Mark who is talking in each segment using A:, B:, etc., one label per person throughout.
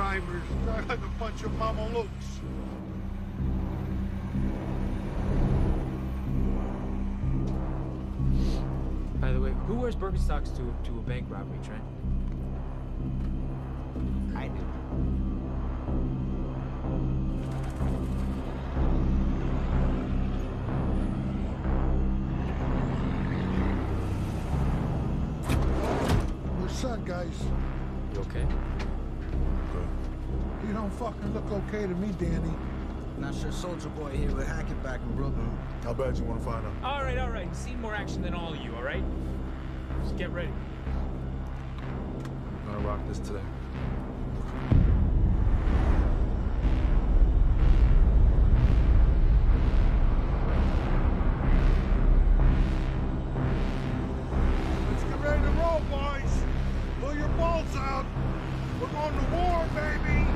A: bank drivers drive like a bunch of mama looks.
B: By the way, who wears Birkenstocks to, to a bank robbery, Trent?
C: I do.
A: What's up, guys?
B: You okay?
A: You don't fucking look okay to me, Danny.
C: Not sure Soldier Boy here would hack it back in Brooklyn.
D: How bad you want to find out?
B: All right, all right. Seen more action than all of you, all right? Just get ready.
D: I'm gonna rock this today.
A: Let's get ready to roll, boys. Pull your bolts out. We're going to war, baby.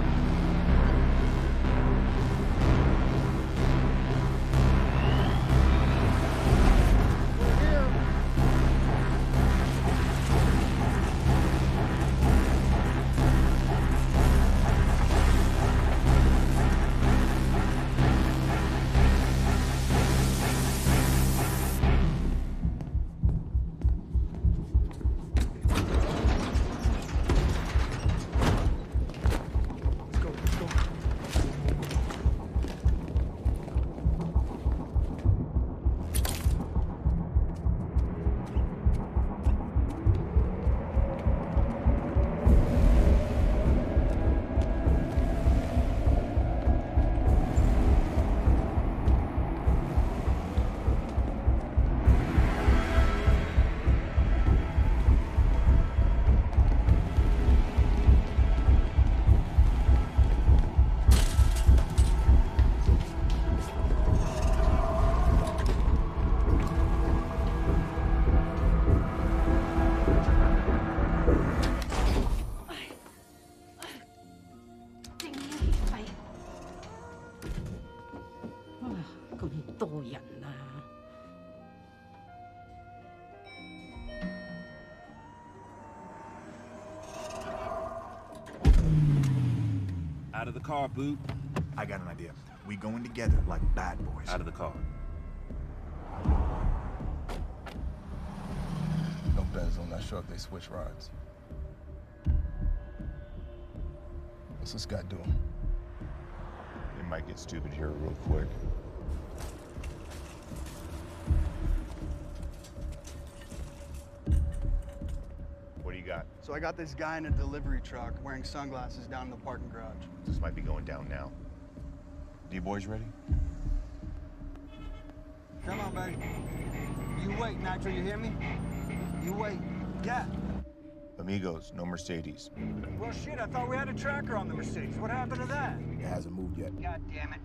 E: 咁多人啊！
F: Out of the car, Boot.
G: I got an idea. We going together like bad boys.
F: Out of the car.
D: No bets on that sure if they switch rides. What's this guy doing?
F: It might get stupid here real quick. Got?
H: So I got this guy in a delivery truck wearing sunglasses down in the parking garage.
F: This might be going down now. D boys ready?
C: Come on, buddy. You wait, Nitro, you hear me? You wait. Yeah.
F: Amigos, no Mercedes.
C: Well, shit, I thought we had a tracker on the Mercedes. What happened to that?
G: It hasn't moved yet.
C: God damn it.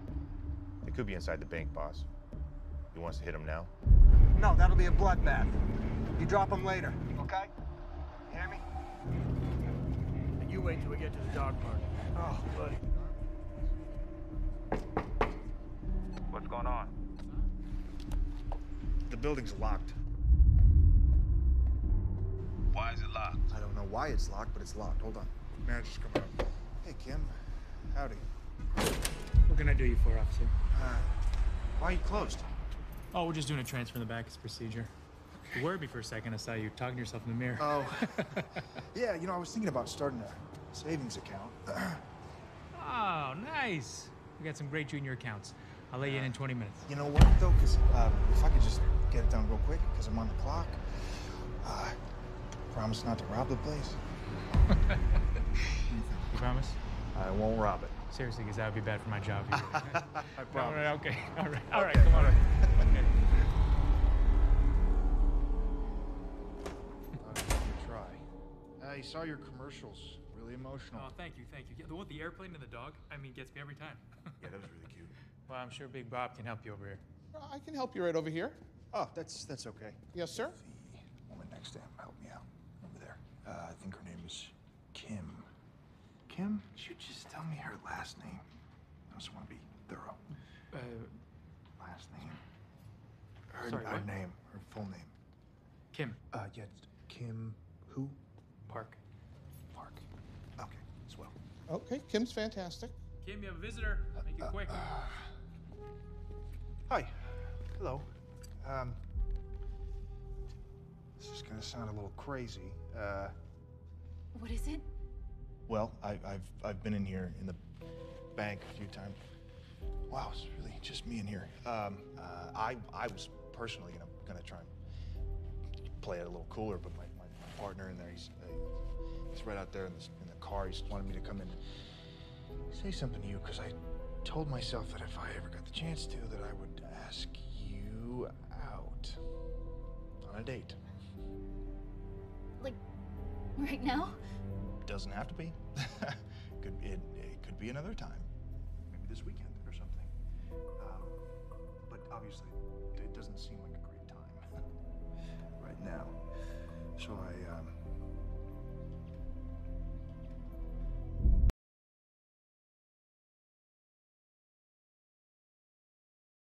F: They could be inside the bank, boss. You want us to hit them now?
C: No, that'll be a bloodbath. You drop them later, okay? You
H: wait till we get to the dog park.
C: Oh, buddy.
F: What's going on?
H: The building's locked.
F: Why is it locked?
G: I don't know why it's locked, but it's locked. Hold on.
A: Manager's coming up.
G: Hey, Kim. Howdy.
B: What can I do you for, officer?
G: Uh, why are you closed?
B: Oh, we're just doing a transfer in the back. It's procedure. You worried me for a second. I saw you talking to yourself in the mirror.
G: Oh. yeah, you know, I was thinking about starting a savings account.
B: Oh, nice. We got some great junior accounts. I'll let you in in 20 minutes.
G: you know what, though? Because uh, if I could just get it done real quick, because I'm on the clock. Uh, promise not to rob the place.
B: You promise?
G: I won't rob it.
B: Seriously, because that would be bad for my job here.
G: I promise.
B: right, okay. All right, all right,
G: Okay,
B: come on.
G: all right.
B: Okay.
A: I'll give it a try. I saw your commercials. Really emotional.
B: Oh, thank you, thank you. Yeah, the one with the airplane and the dog, I mean, gets me every time.
G: Yeah, that was really cute.
B: well, I'm sure Big Bob can help you over here.
I: I can help you right over here.
G: Oh, that's that's okay.
I: Yes, sir.
G: The woman next to him help me out over there. Uh, I think her name is Kim. Kim, could you just tell me her last name? I just want to be thorough.
B: Uh,
G: Last name. Her,
B: Sorry,
G: her
B: what?
G: name. Her full name.
B: Kim
G: Uh, yeah, Kim. Who?
B: Park.
G: Park. Okay.
I: Okay, Kim's fantastic.
B: Kim, you have a visitor. Make it quick.
G: Hi. Hello. Um, this is gonna sound a little crazy. Uh,
J: What is it?
G: well, I, I've I've been in here in the bank a few times. Wow, it's really just me in here. Um, uh, I I was personally gonna gonna try and play it a little cooler, but my, my, my partner in there, he's uh, he's right out there in the, in car. He's wanted me to come in and say something to you because I told myself that if I ever got the chance to, that I would ask you out on a date.
J: Like, right now?
G: Doesn't have to be. could it, it could be another time. Maybe this weekend or something. Um, but obviously, it doesn't seem like a